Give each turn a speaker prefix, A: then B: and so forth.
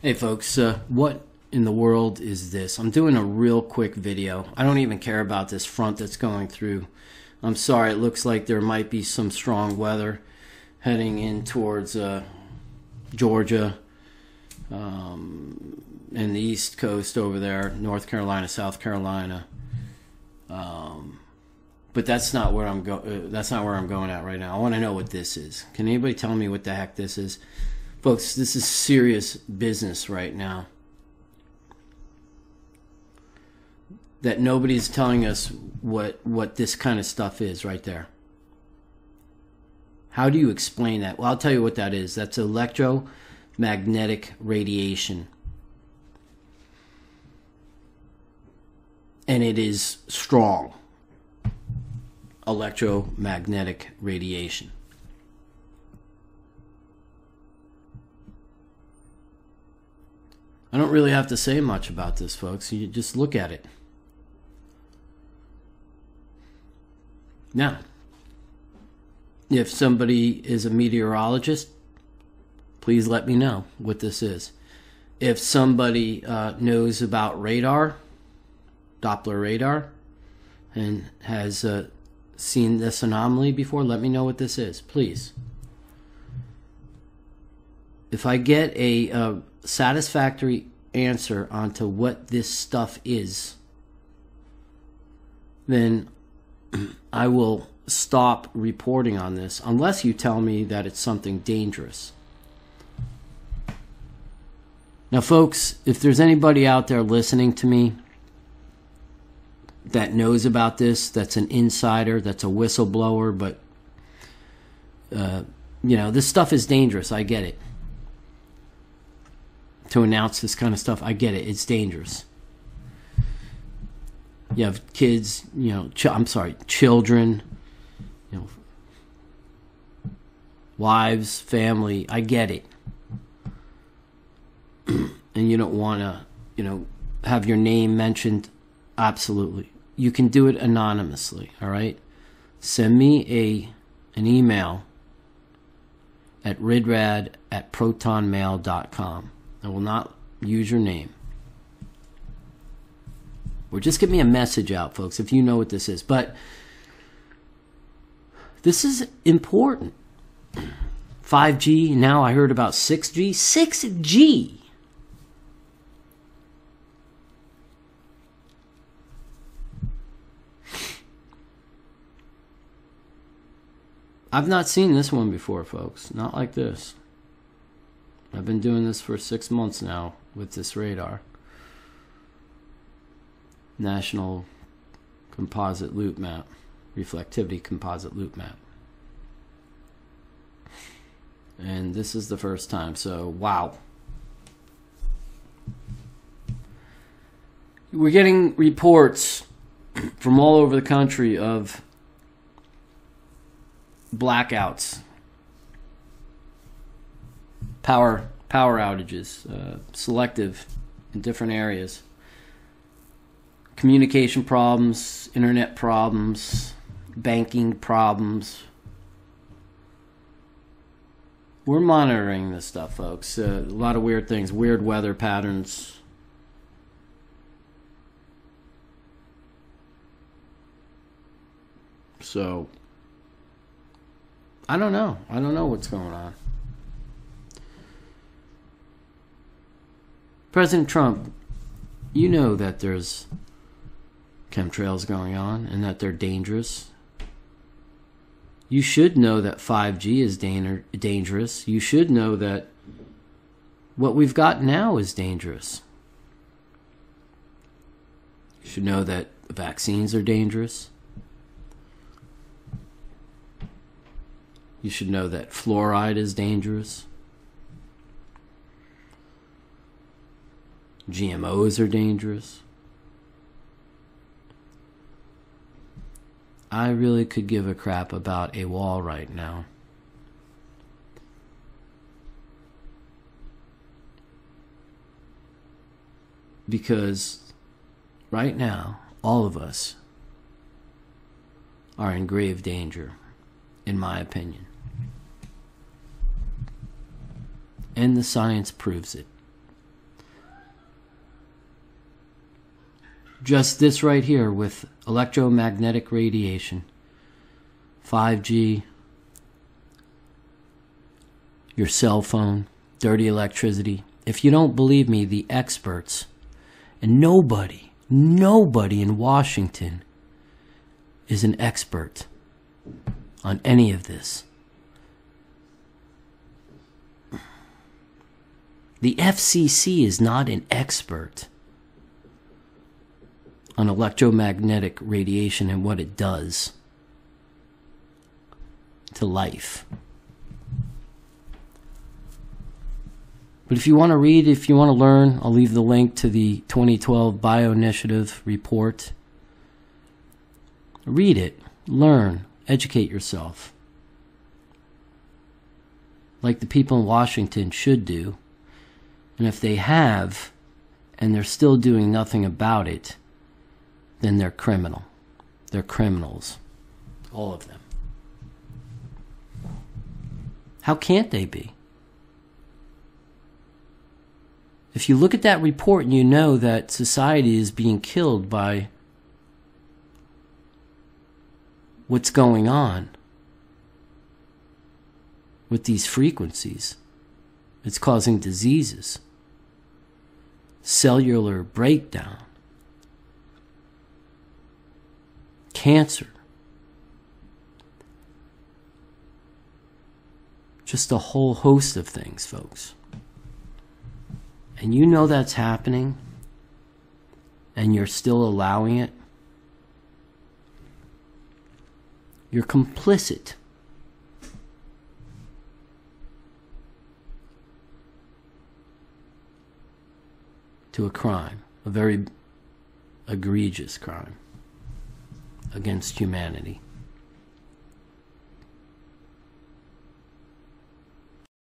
A: Hey folks, uh, what in the world is this? I'm doing a real quick video. I don't even care about this front that's going through. I'm sorry, it looks like there might be some strong weather heading in towards uh, Georgia um, and the East Coast over there, North Carolina, South Carolina. Um, but that's not where I'm go. Uh, that's not where I'm going at right now. I want to know what this is. Can anybody tell me what the heck this is? Folks, this is serious business right now. That nobody's telling us what what this kind of stuff is right there. How do you explain that? Well, I'll tell you what that is. That's electromagnetic radiation. And it is strong electromagnetic radiation. I don't really have to say much about this, folks. You just look at it. Now, if somebody is a meteorologist, please let me know what this is. If somebody uh, knows about radar, Doppler radar, and has uh, seen this anomaly before, let me know what this is, please. If I get a, uh, satisfactory answer onto what this stuff is, then I will stop reporting on this unless you tell me that it's something dangerous. Now, folks, if there's anybody out there listening to me that knows about this, that's an insider, that's a whistleblower, but, uh, you know, this stuff is dangerous. I get it to announce this kind of stuff. I get it; it's dangerous. You have kids, you know. Ch- I'm sorry, children, you know, wives, family. I get it, and you don't want to, you know, have your name mentioned. Absolutely, you can do it anonymously. All right, send me a an email at ridrad at protonmail.com I will not use your name. Or just get me a message out, folks, if you know what this is. But this is important. 5G, now I heard about 6G. 6G! I've not seen this one before, folks. Not like this. I've been doing this for six months now with this radar. National Composite Loop Map, Reflectivity Composite Loop Map. And this is the first time, so wow. We're getting reports from all over the country of blackouts power power outages, uh, selective in different areas, communication problems, internet problems, banking problems. We're monitoring this stuff, folks. Uh, a lot of weird things, weird weather patterns. So, I don't know. I don't know what's going on. President Trump, you know that there's chemtrails going on and that they're dangerous. You should know that 5G is danger- dangerous. You should know that what we've got now is dangerous. You should know that vaccines are dangerous. You should know that fluoride is dangerous. GMOs are dangerous. I really could give a crap about a wall right now. Because right now, all of us are in grave danger, in my opinion. And the science proves it. Just this right here with electromagnetic radiation, 5G, your cell phone, dirty electricity. If you don't believe me, the experts, and nobody, nobody in Washington is an expert on any of this. The FCC is not an expert on electromagnetic radiation and what it does to life. But if you want to read, if you want to learn, I'll leave the link to the 2012 BioInitiative report. Read it, learn, educate yourself. Like the people in Washington should do. And if they have, and they're still doing nothing about it, then they're criminal. They're criminals. All of them. How can't they be? If you look at that report and you know that society is being killed by what's going on with these frequencies, it's causing diseases, cellular breakdown, cancer. Just a whole host of things, folks and you know that's happening, and you're still allowing it, you're complicit. To a crime, a very egregious crime against humanity.